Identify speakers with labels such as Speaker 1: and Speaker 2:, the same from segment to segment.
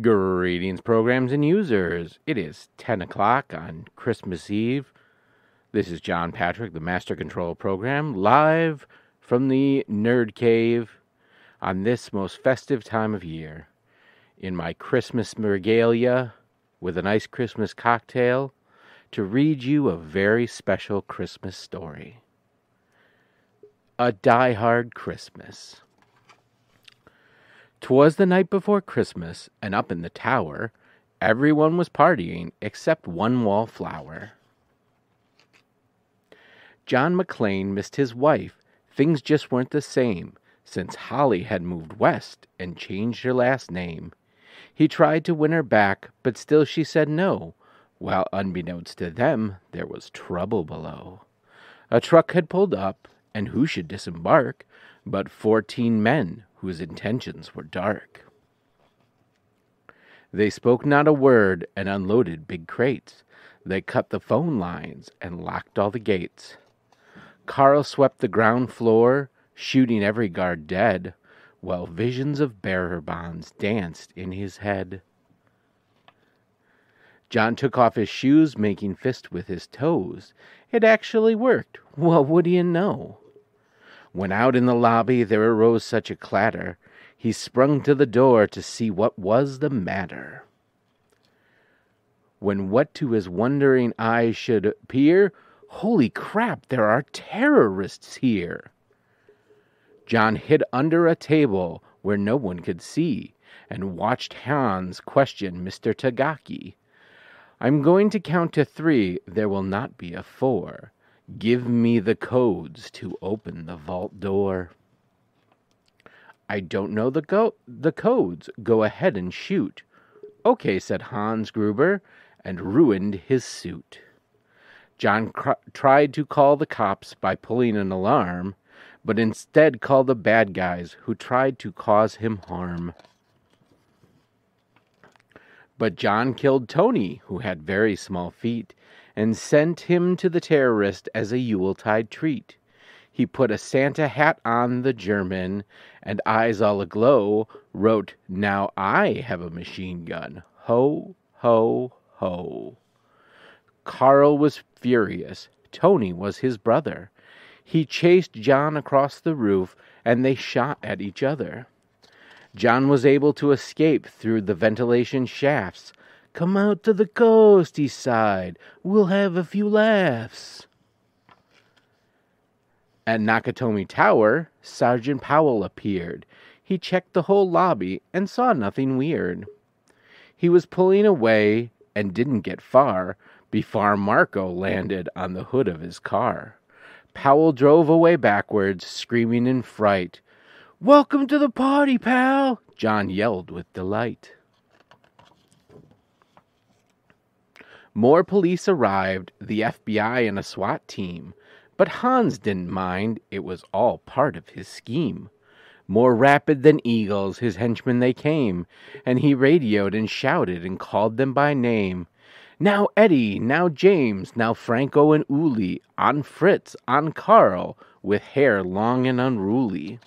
Speaker 1: Greetings, programs and users. It is 10 o'clock on Christmas Eve. This is John Patrick, the Master Control Program, live from the Nerd Cave on this most festive time of year. In my Christmas regalia with a nice Christmas cocktail to read you a very special Christmas story. A Die Hard Christmas. 'Twas the night before Christmas, and up in the tower everyone was partying except one wallflower. John McClane missed his wife. Things just weren't the same since Holly had moved west and changed her last name. He tried to win her back, but still she said no, while unbeknownst to them there was trouble below. A truck had pulled up, and who should disembark but fourteen men whose intentions were dark. They spoke not a word and unloaded big crates. They cut the phone lines and locked all the gates. Carl swept the ground floor, shooting every guard dead, while visions of bearer bonds danced in his head. John took off his shoes, making fist with his toes. It actually worked. What would you know? When out in the lobby there arose such a clatter, he sprung to the door to see what was the matter. When what to his wondering eyes should appear, holy crap, there are terrorists here. John hid under a table where no one could see and watched Hans question Mr. Takagi. I'm going to count to three, there will not be a four. Give me the codes to open the vault door. I don't know the go- the codes. Go ahead and shoot. Okay, said Hans Gruber, and ruined his suit. John cr- tried to call the cops by pulling an alarm, but instead called the bad guys who tried to cause him harm. But John killed Tony, who had very small feet, and sent him to the terrorist as a Yuletide treat. He put a Santa hat on the German, and eyes all aglow, wrote, Now I have a machine gun. Ho, ho, ho. Carl was furious. Tony was his brother. He chased John across the roof, and they shot at each other. John was able to escape through the ventilation shafts, Come out to the coast, he sighed. We'll have a few laughs. At Nakatomi Tower, Sergeant Powell appeared. He checked the whole lobby and saw nothing weird. He was pulling away and didn't get far before Marco landed on the hood of his car. Powell drove away backwards, screaming in fright. Welcome to the party, pal! John yelled with delight. More police arrived, the FBI and a SWAT team. But Hans didn't mind, it was all part of his scheme. More rapid than eagles, his henchmen they came, and he radioed and shouted and called them by name. Now Eddie, now James, now Franco and Uli, on Fritz, on Carl, with hair long and unruly.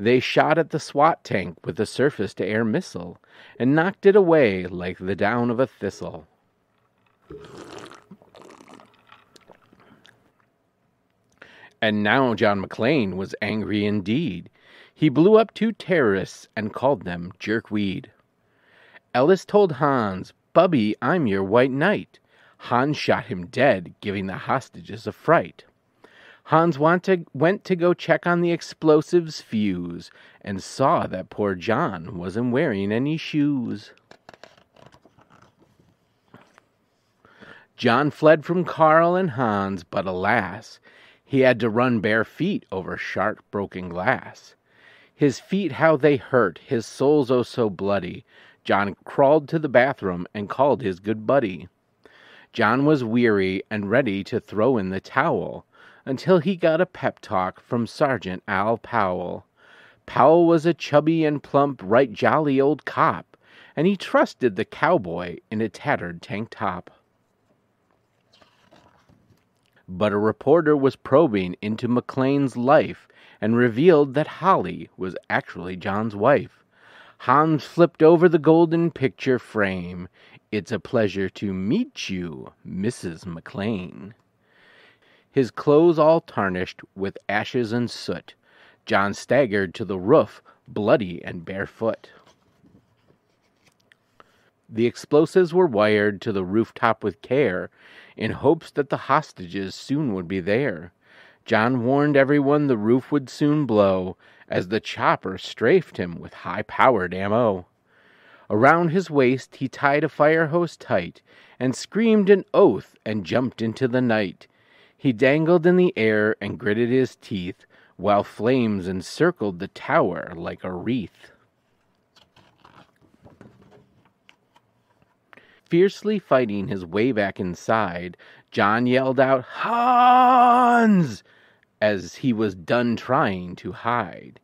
Speaker 1: They shot at the SWAT tank with a surface to air missile and knocked it away like the down of a thistle. And now John McClane was angry indeed. He blew up two terrorists and called them jerkweed. Ellis told Hans, Bubby, I'm your white knight. Hans shot him dead, giving the hostages a fright. Hans to, went to go check on the explosives fuse and saw that poor John wasn't wearing any shoes. John fled from Carl and Hans, but alas, he had to run bare feet over sharp broken glass. His feet, how they hurt, his soles oh so bloody. John crawled to the bathroom and called his good buddy. John was weary and ready to throw in the towel until he got a pep talk from Sergeant Al Powell. Powell was a chubby and plump, right jolly old cop, and he trusted the cowboy in a tattered tank top. But a reporter was probing into McClane's life, and revealed that Holly was actually John's wife. Hans flipped over the golden picture frame. It's a pleasure to meet you, Mrs. McClane. His clothes all tarnished with ashes and soot, John staggered to the roof, bloody and barefoot. The explosives were wired to the rooftop with care, in hopes that the hostages soon would be there. John warned everyone the roof would soon blow, as the chopper strafed him with high powered ammo. Around his waist he tied a fire hose tight, and screamed an oath and jumped into the night. He dangled in the air and gritted his teeth, while flames encircled the tower like a wreath. Fiercely fighting his way back inside, John yelled out, Hans! as he was done trying to hide.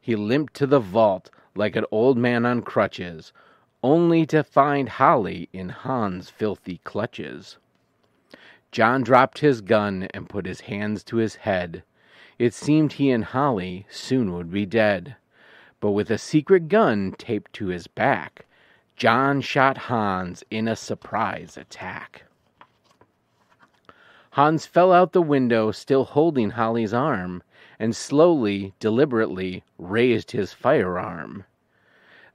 Speaker 1: He limped to the vault like an old man on crutches, only to find Holly in Hans' filthy clutches. John dropped his gun and put his hands to his head. It seemed he and Holly soon would be dead. But with a secret gun taped to his back, John shot Hans in a surprise attack. Hans fell out the window, still holding Holly's arm, and slowly, deliberately raised his firearm.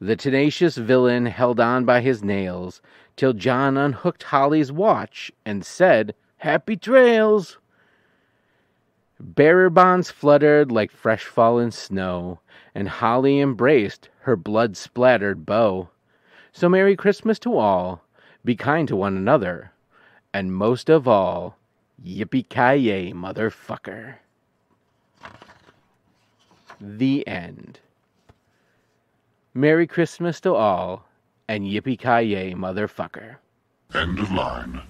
Speaker 1: The tenacious villain held on by his nails till John unhooked Holly's watch and said, Happy trails! Bearer bonds fluttered like fresh fallen snow, and Holly embraced her blood splattered bow. So Merry Christmas to all, be kind to one another, and most of all, yippee ki motherfucker. The end. Merry Christmas to all, and yippee ki motherfucker.
Speaker 2: End of line.